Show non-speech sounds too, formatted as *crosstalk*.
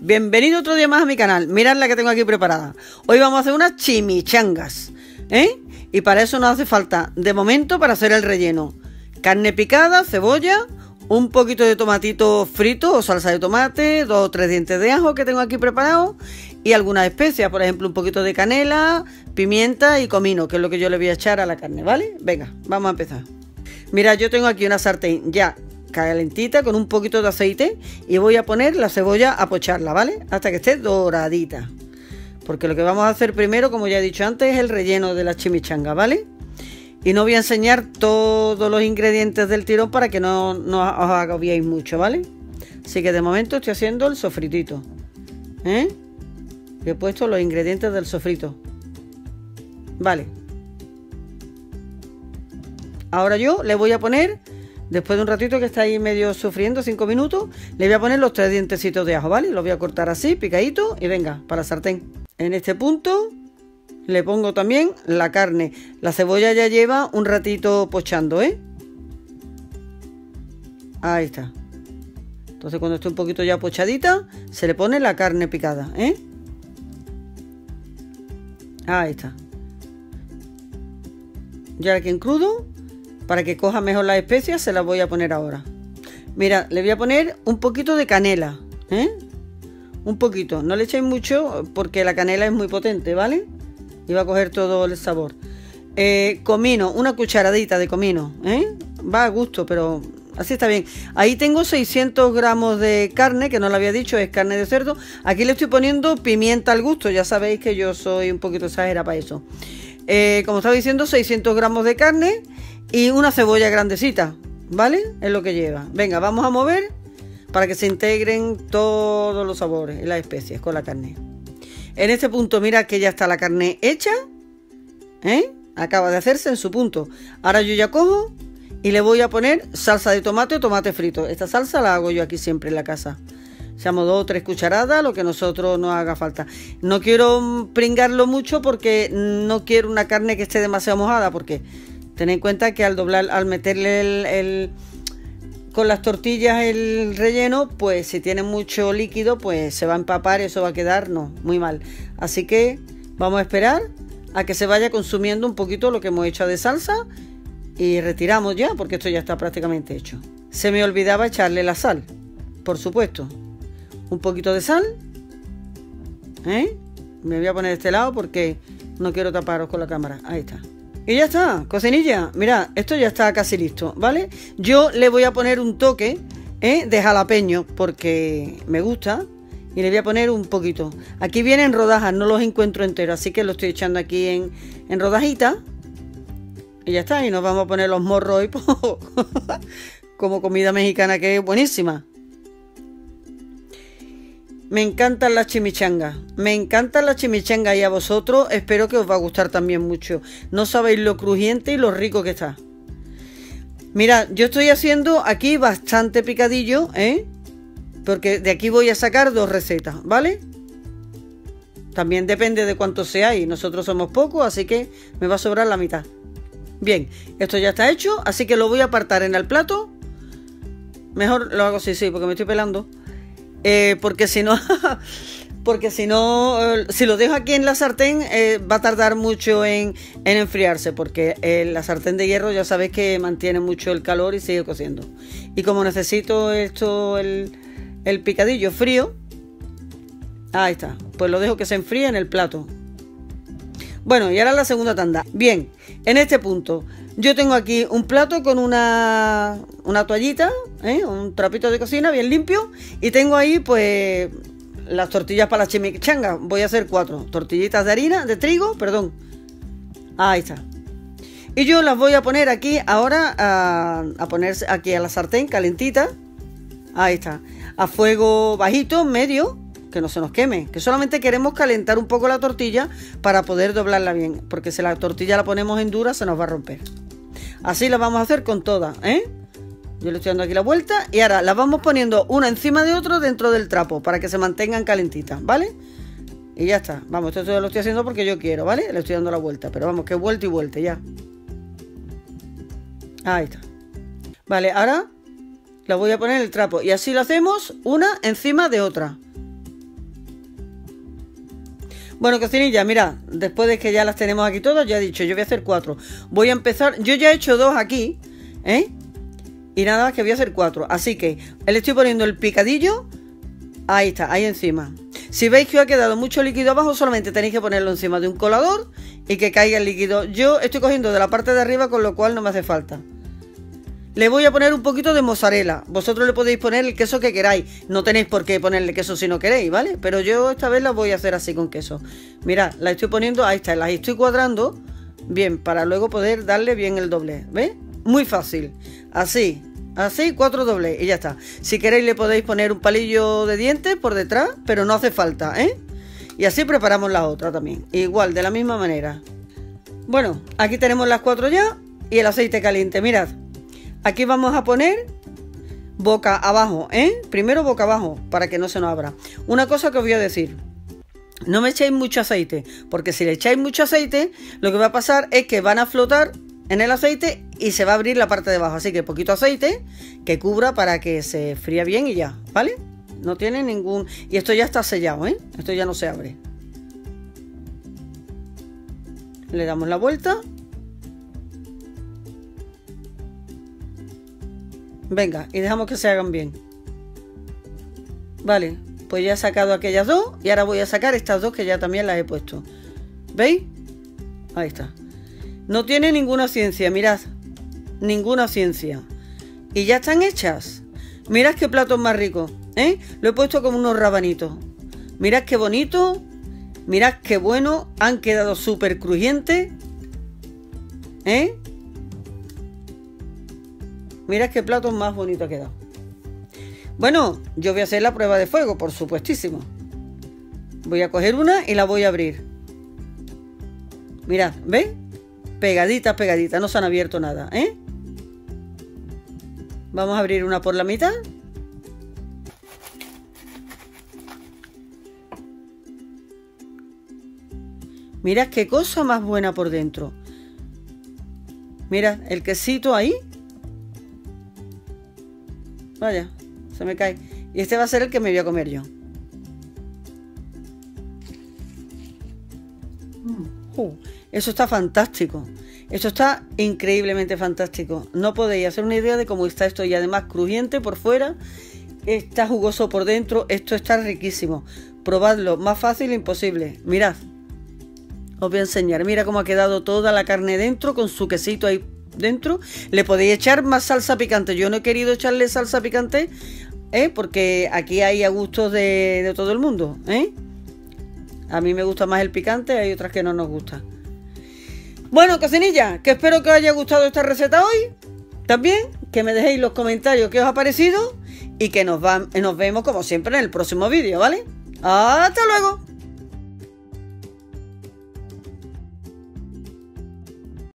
Bienvenido otro día más a mi canal. Mirad la que tengo aquí preparada. Hoy vamos a hacer unas chimichangas, ¿eh? Y para eso nos hace falta, de momento, para hacer el relleno, carne picada, cebolla, un poquito de tomatito frito o salsa de tomate, dos o tres dientes de ajo que tengo aquí preparado y algunas especias, por ejemplo, un poquito de canela, pimienta y comino, que es lo que yo le voy a echar a la carne, ¿vale? Venga, vamos a empezar. Mira, yo tengo aquí una sartén ya calentita con un poquito de aceite y voy a poner la cebolla a pocharla, ¿vale? Hasta que esté doradita. Porque lo que vamos a hacer primero, como ya he dicho antes, es el relleno de la chimichanga, ¿vale? Y no voy a enseñar todos los ingredientes del tirón para que no, no os agobiéis mucho, ¿vale? Así que de momento estoy haciendo el sofritito. ¿eh? he puesto los ingredientes del sofrito. Vale. Ahora yo le voy a poner Después de un ratito que está ahí medio sufriendo, 5 minutos, le voy a poner los tres dientecitos de ajo, ¿vale? Los voy a cortar así, picadito, y venga, para la sartén. En este punto le pongo también la carne. La cebolla ya lleva un ratito pochando, ¿eh? Ahí está. Entonces cuando esté un poquito ya pochadita, se le pone la carne picada, ¿eh? Ahí está. Ya aquí en crudo para que coja mejor las especias se las voy a poner ahora. Mira, le voy a poner un poquito de canela. ¿eh? Un poquito. No le echéis mucho porque la canela es muy potente, ¿vale? Y va a coger todo el sabor. Eh, comino, una cucharadita de comino. ¿eh? Va a gusto, pero así está bien. Ahí tengo 600 gramos de carne, que no lo había dicho, es carne de cerdo. Aquí le estoy poniendo pimienta al gusto. Ya sabéis que yo soy un poquito exagerada para eso. como estaba diciendo, 600 gramos de carne y una cebolla grandecita, ¿vale? Es lo que lleva. Venga, vamos a mover para que se integren todos los sabores y las especies con la carne. En este punto, mira que ya está la carne hecha, ¿eh? Acaba de hacerse en su punto. Ahora yo ya cojo y le voy a poner salsa de tomate o tomate frito. Esta salsa la hago yo aquí siempre en la casa. Seamos dos o tres cucharadas, lo que nosotros nos haga falta. No quiero pringarlo mucho porque no quiero una carne que esté demasiado mojada, porque Ten en cuenta que al doblar, al meterle el, con las tortillas el relleno, pues si tiene mucho líquido, pues se va a empapar y eso va a quedar, no, muy mal. Así que vamos a esperar a que se vaya consumiendo un poquito lo que hemos hecho de salsa y retiramos ya, porque esto ya está prácticamente hecho. Se me olvidaba echarle la sal, por supuesto. Un poquito de sal. ¿eh? Me voy a poner de este lado porque no quiero taparos con la cámara. Ahí está. Y ya está, cocinilla. Mira, esto ya está casi listo, ¿vale? Yo le voy a poner un toque ¿eh? de jalapeño porque me gusta. Y le voy a poner un poquito. Aquí vienen rodajas, no los encuentro enteros, así que lo estoy echando aquí en, en rodajitas. Y ya está, y nos vamos a poner los morros *laughs* como comida mexicana que es buenísima. Me encantan las chimichangas. Me encantan las chimichangas y a vosotros espero que os va a gustar también mucho. No sabéis lo crujiente y lo rico que está. Mirad, yo estoy haciendo aquí bastante picadillo, ¿eh? Porque de aquí voy a sacar dos recetas, ¿vale? También depende de cuánto seáis. Nosotros somos pocos, así que me va a sobrar la mitad. Bien, esto ya está hecho, así que lo voy a apartar en el plato. Mejor lo hago así, sí, porque me estoy pelando. Eh, porque si no, *laughs* porque si no, eh, si lo dejo aquí en la sartén eh, va a tardar mucho en, enfriarse, porque la sartén de hierro ya sabéis que mantiene mucho el calor y sigue cociendo. Y como necesito esto, el, el picadillo frío, ahí está, pues lo dejo que se enfríe en el plato. Bueno, y ahora la segunda tanda. Bien, en este punto yo tengo aquí un plato con una, una toallita, ¿eh? un trapito de cocina bien limpio. Y tengo ahí pues las tortillas para la chimichanga. Voy a hacer cuatro tortillitas de harina, de trigo, perdón. Ahí está. Y yo las voy a poner aquí ahora a, a ponerse aquí a la sartén calentita. Ahí está. A fuego bajito, medio, que no se nos queme. Que solamente queremos calentar un poco la tortilla para poder doblarla bien. Porque si la tortilla la ponemos en dura se nos va a romper. Así lo vamos a hacer con todas, ¿eh? Yo le estoy dando aquí la vuelta y ahora las vamos poniendo una encima de otro dentro del trapo para que se mantengan calentitas, ¿vale? Y ya está. Vamos, esto lo estoy haciendo porque yo quiero, ¿vale? Le estoy dando la vuelta, pero vamos, que vuelta y vuelta ya. Ahí está. Vale, ahora la voy a poner en el trapo y así lo hacemos una encima de otra. Bueno, cocinilla, mira, después de que ya las tenemos aquí todas, ya he dicho, yo voy a hacer cuatro. Voy a empezar, yo ya he hecho dos aquí, ¿eh? Y nada más que voy a hacer cuatro. Así que le estoy poniendo el picadillo. Ahí está, ahí encima. Si veis que ha quedado mucho líquido abajo, solamente tenéis que ponerlo encima de un colador y que caiga el líquido. Yo estoy cogiendo de la parte de arriba, con lo cual no me hace falta. Le voy a poner un poquito de mozzarella. Vosotros le podéis poner el queso que queráis. No tenéis por qué ponerle queso si no queréis, ¿vale? Pero yo esta vez la voy a hacer así con queso. Mirad, la estoy poniendo, ahí está, las estoy cuadrando bien para luego poder darle bien el doble. ¿Ves? Muy fácil. Así, así, cuatro dobles y ya está. Si queréis le podéis poner un palillo de dientes por detrás, pero no hace falta, ¿eh? Y así preparamos la otra también. Igual, de la misma manera. Bueno, aquí tenemos las cuatro ya y el aceite caliente. Mirad. Aquí vamos a poner boca abajo, ¿eh? Primero boca abajo, para que no se nos abra. Una cosa que os voy a decir. No me echéis mucho aceite, porque si le echáis mucho aceite, lo que va a pasar es que van a flotar en el aceite y se va a abrir la parte de abajo. Así que poquito aceite que cubra para que se fría bien y ya, ¿vale? No tiene ningún... Y esto ya está sellado, ¿eh? Esto ya no se abre. Le damos la vuelta Venga, y dejamos que se hagan bien. Vale, pues ya he sacado aquellas dos y ahora voy a sacar estas dos que ya también las he puesto. ¿Veis? Ahí está. No tiene ninguna ciencia, mirad. Ninguna ciencia. Y ya están hechas. Mirad qué plato más rico, ¿eh? Lo he puesto como unos rabanitos. Mirad qué bonito. Mirad qué bueno. Han quedado súper crujientes. ¿Eh? Mira qué plato más bonito ha quedado. Bueno, yo voy a hacer la prueba de fuego, por supuestísimo. Voy a coger una y la voy a abrir. Mirad, ¿ves? Pegadita, pegadita, no se han abierto nada, ¿eh? Vamos a abrir una por la mitad. Mirad qué cosa más buena por dentro. Mira, el quesito ahí Vaya, se me cae. Y este va a ser el que me voy a comer yo. Mm. Uh, eso está fantástico. Eso está increíblemente fantástico. No podéis hacer una idea de cómo está esto y además crujiente por fuera. Está jugoso por dentro. Esto está riquísimo. Probadlo. Más fácil imposible. Mirad. Os voy a enseñar. Mira cómo ha quedado toda la carne dentro con su quesito ahí dentro. Le podéis echar más salsa picante. Yo no he querido echarle salsa picante ¿eh? porque aquí hay a gustos de, todo el mundo. ¿eh? A mí me gusta más el picante, hay otras que no nos gusta. Bueno, cocinilla, que espero que os haya gustado esta receta hoy. También que me dejéis los comentarios que os ha parecido y que nos, nos vemos como siempre en el próximo vídeo, ¿vale? ¡Hasta luego!